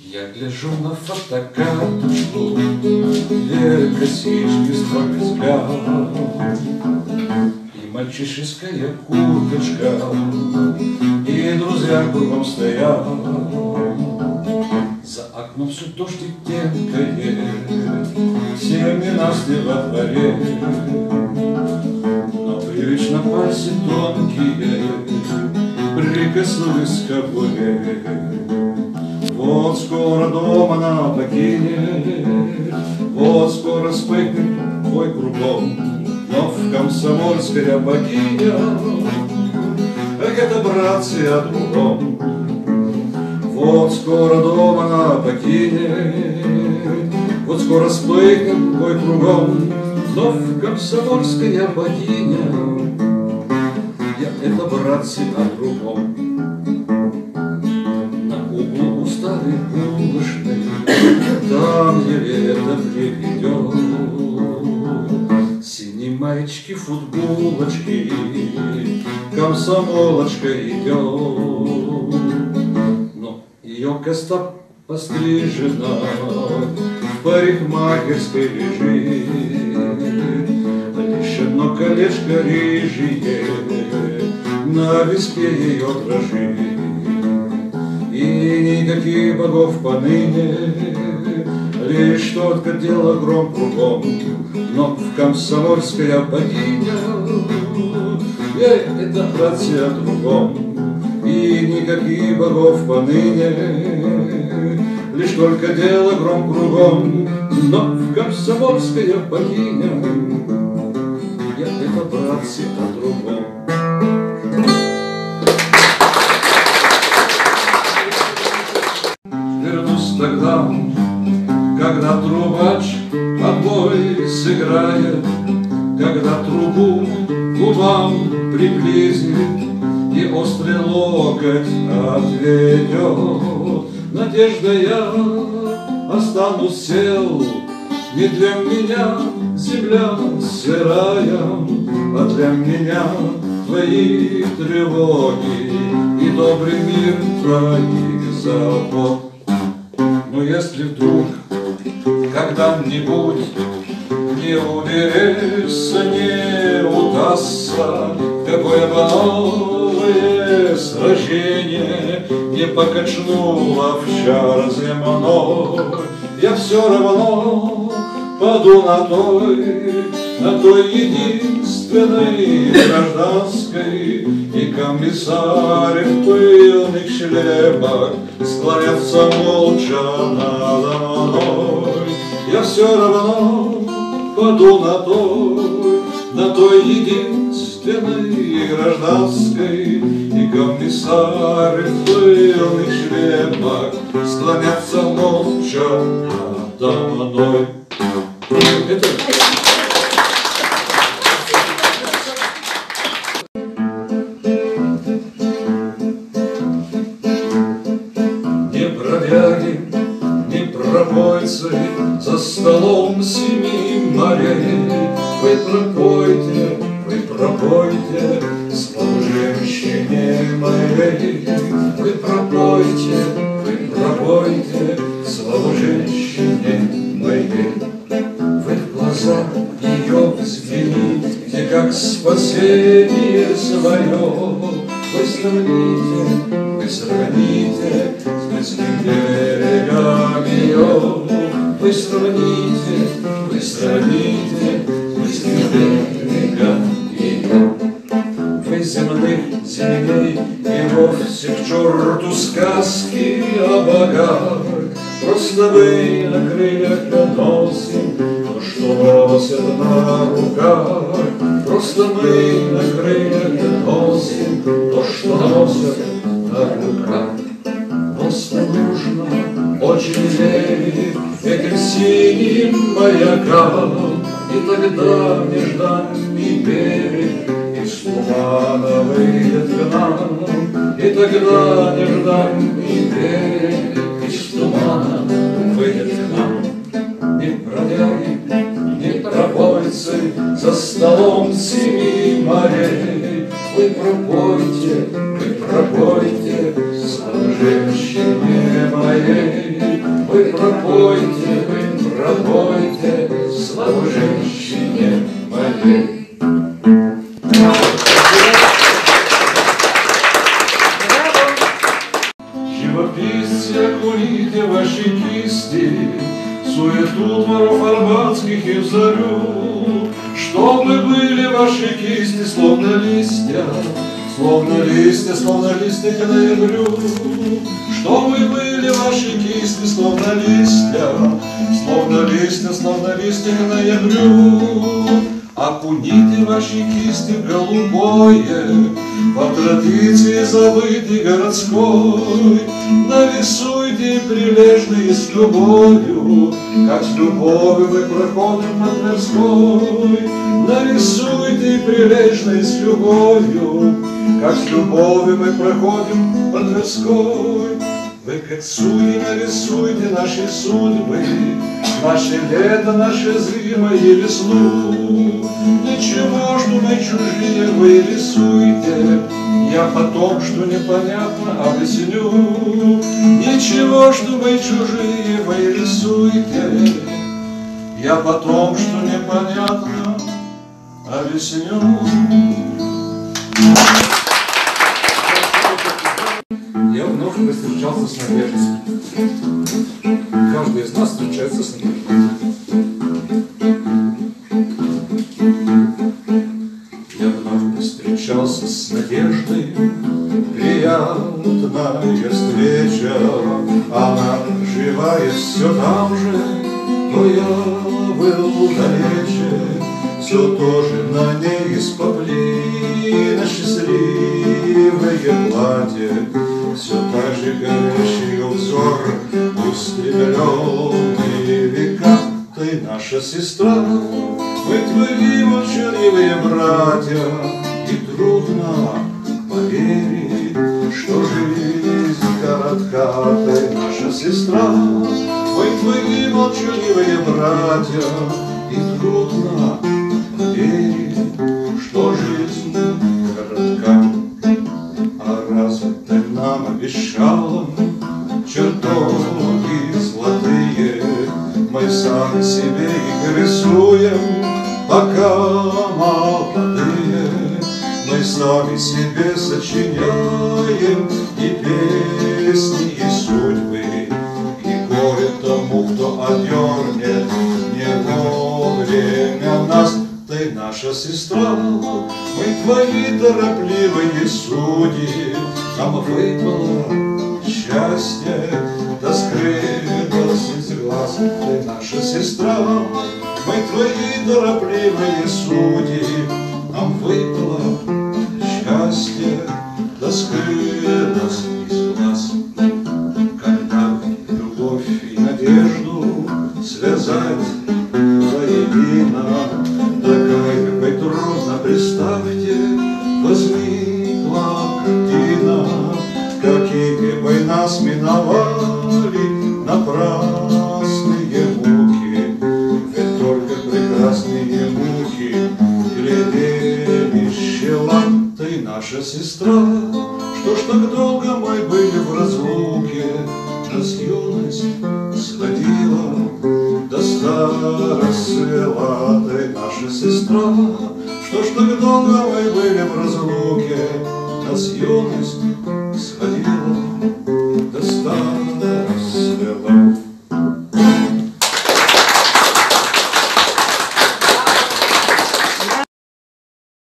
Я гляжу на фотокарточку, Две косички, строгий взгляд, И мальчишеская курточка, И друзья кругом стоят. За окном все дождь и тенкает, Все ненастье во дворе, Но привычно пальцы тонкие Прикоснулись к кобыле. Вот скоро дома она покинет, Вот скоро вспыхнет твой кругом, Но в комсомольской богиня, Как это, братцы, о другом. Вот скоро дома она покинет, Вот скоро вспыхнет твой кругом, Но в комсомольской богиня, Я это, братцы, о другом. Где лето приведет. Синие маечки, футболочки, Комсомолочка идет. Но ее коста пострижена, В парикмахерской лежит. Лишь одно колечко рыжие На виске ее дрожит. И никаких богов поныне, Лишь только дело гром кругом, Но в комсомольская богиня, Я это, братья, другом. И никаких богов поныне, Лишь только дело гром кругом, Но в комсомольская богиня, Я это, братья, другом. Когда трубач отбой сыграет, когда трубу губам приблизит и острый локоть отведет. Надежда я останусь сел, не для меня земля сырая, а для меня твои тревоги и добрый мир твоих забот. Но если вдруг когда-нибудь не уберечься, не удастся, Какое бы новое сражение Не покачнуло в чар земной, Я все равно паду на той, на той единственной гражданской, И комиссары в пыльных шлемах склонятся молча надо мной. Я все равно паду на той, на той единственной гражданской, И комиссары в пыльных шлемах склонятся молча надо мной. Это... Вы пропойте, вы пропойте Славу женщине моей. Вы в глаза ее взгляните Как спасение свое Вы сравните, вы сравните С близким берегом ее Вы сравните, вы сравните черту сказки о богах. Просто вы на крыльях носим То, что носят на руках? Просто мы на крыльях носим То, что носят на руках? Просто нужно очень верить Этим синим маякам И тогда нежданный берег Из тумана выйдет к нам И тогда нежданный берег Из тумана выйдет к нам Не бродяги, не пропойцы За столом семи морей Вы пропойте, вы пропойте Слава женщине моей. Вы пропойте, вы пропойте славу женщине моей. Ваши кисти, словно листья, Словно листья, словно листья к ноябрю, Чтобы были ваши кисти, словно листья, Словно листья, словно листья к ноябрю. Окуните ваши кисти в голубое, По традиции забытый городской, Нарисуйте прилежные с любовью, Как с любовью мы проходим по Тверской. Нарисуйте прилежные с любовью, Как с любовью мы проходим по Тверской. Вы как судьи нарисуйте наши судьбы, Наше лето, наше зима и весну. Ничего, что мы чужие, вы рисуйте, Я потом, что непонятно, объясню. Ничего, что мы чужие, вы рисуйте, Я потом, что непонятно, объясню. Я вновь повстречался с надеждой. Каждый из нас встречается с надеждой. Был далече, Все тоже на ней из павлина Счастливое платье, Все так же горящий взор, Устремленные века, Ты наша сестра, мы твои молчаливые братья, молчаливые братья, И трудно поверить, что жизнь коротка. А разве ты нам обещала чертоги золотые? Мы сами себе их рисуем, пока молодые. Мы сами себе сестра, мы твои торопливые судьи, Нам выпало счастье, да скрылось из глаз. Ты наша сестра, мы твои торопливые судьи, Нам выпало счастье, да скрылось из глаз. Когда любовь и надежду связать воедино, сестра, что ж так долго мы были в разлуке, Нас юность